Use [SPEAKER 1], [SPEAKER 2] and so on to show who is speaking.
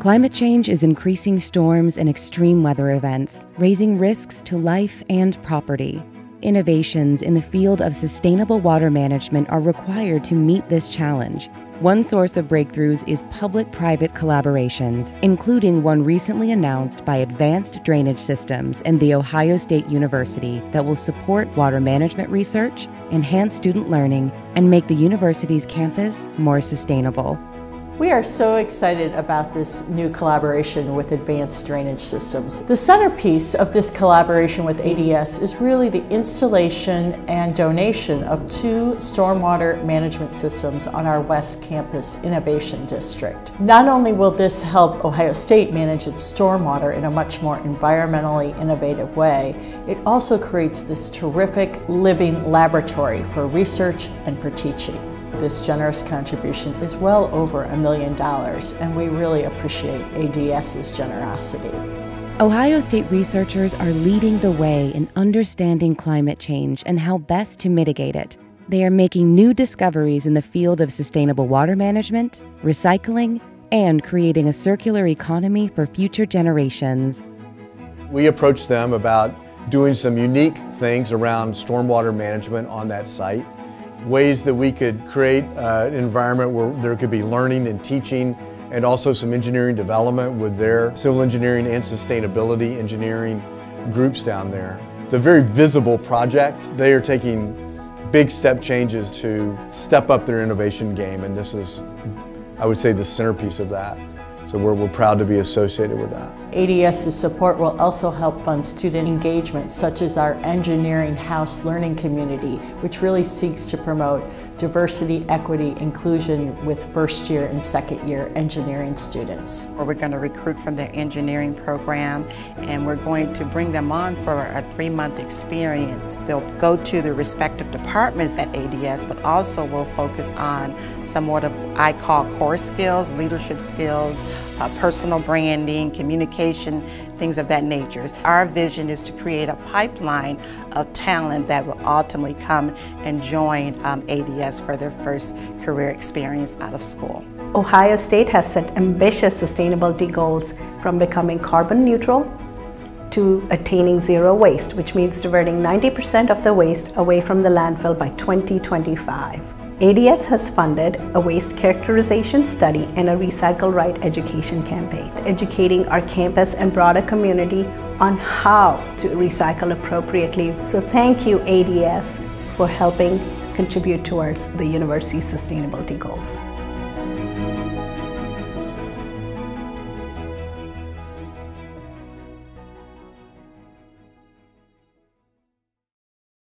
[SPEAKER 1] Climate change is increasing storms and extreme weather events, raising risks to life and property. Innovations in the field of sustainable water management are required to meet this challenge. One source of breakthroughs is public private collaborations, including one recently announced by Advanced Drainage Systems and The Ohio State University that will support water management research, enhance student learning, and make the university's campus more sustainable.
[SPEAKER 2] We are so excited about this new collaboration with Advanced Drainage Systems. The centerpiece of this collaboration with ADS is really the installation and donation of two stormwater management systems on our West Campus Innovation District. Not only will this help Ohio State manage its stormwater in a much more environmentally innovative way, it also creates this terrific living laboratory for research and for teaching. This generous contribution is well over a million dollars, and we really appreciate ADS's generosity.
[SPEAKER 1] Ohio State researchers are leading the way in understanding climate change and how best to mitigate it. They are making new discoveries in the field of sustainable water management, recycling, and creating a circular economy for future generations.
[SPEAKER 3] We approached them about doing some unique things around stormwater management on that site ways that we could create uh, an environment where there could be learning and teaching and also some engineering development with their civil engineering and sustainability engineering groups down there. It's a very visible project. They are taking big step changes to step up their innovation game and this is, I would say, the centerpiece of that. So we're, we're proud to be associated with that.
[SPEAKER 2] ADS's support will also help fund student engagement, such as our Engineering House Learning Community, which really seeks to promote diversity, equity, inclusion with first year and second year engineering students.
[SPEAKER 4] We're going to recruit from their engineering program and we're going to bring them on for a three month experience. They'll go to the respective departments at ADS, but also we'll focus on somewhat of I call core skills, leadership skills, uh, personal branding, communication, things of that nature. Our vision is to create a pipeline of talent that will ultimately come and join um, ADS for their first career experience out of school.
[SPEAKER 5] Ohio State has set ambitious sustainability goals from becoming carbon neutral to attaining zero waste, which means diverting 90% of the waste away from the landfill by 2025. ADS has funded a waste characterization study and a Recycle Right education campaign, educating our campus and broader community on how to recycle appropriately. So thank you ADS for helping contribute towards the university's sustainability goals.